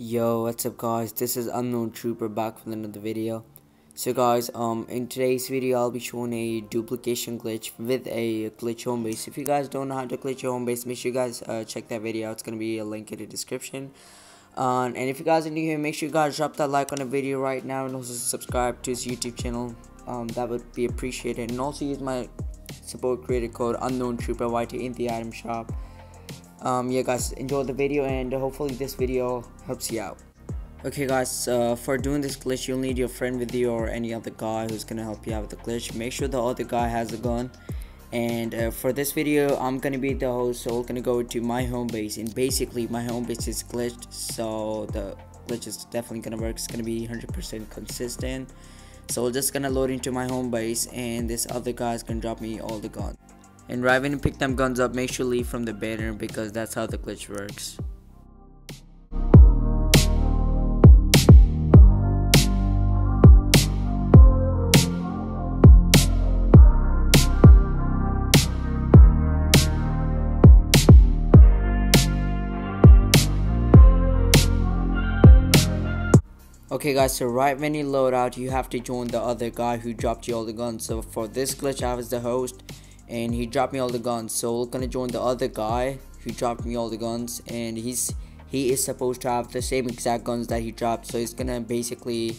Yo, what's up guys? This is Unknown Trooper back with another video. So guys, um, in today's video I'll be showing a duplication glitch with a glitch home base. If you guys don't know how to glitch your home base, make sure you guys uh, check that video. It's gonna be a link in the description. Uh, and if you guys are new here, make sure you guys drop that like on the video right now and also subscribe to his YouTube channel. Um, that would be appreciated. And also use my support creator code Unknown Trooper YT in the item shop um, yeah guys enjoy the video and hopefully this video helps you out. Okay guys uh, for doing this glitch you'll need your friend with you or any other guy who's gonna help you out with the glitch. Make sure the other guy has a gun. And uh, for this video I'm gonna be the host so we're gonna go to my home base. And basically my home base is glitched so the glitch is definitely gonna work. It's gonna be 100% consistent. So we're just gonna load into my home base and this other guy is gonna drop me all the guns and right when you pick them guns up, make sure leave from the banner because that's how the glitch works. Okay guys, so right when you load out, you have to join the other guy who dropped you all the guns. So for this glitch, I was the host and he dropped me all the guns. So we're gonna join the other guy who dropped me all the guns and he's he is supposed to have the same exact guns that he dropped. So he's gonna basically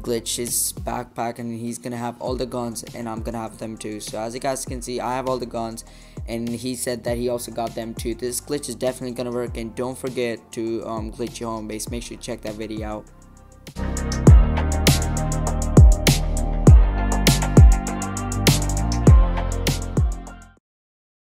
glitch his backpack and he's gonna have all the guns and I'm gonna have them too. So as you guys can see I have all the guns and he said that he also got them too. This glitch is definitely gonna work and don't forget to um, glitch your home base. Make sure you check that video out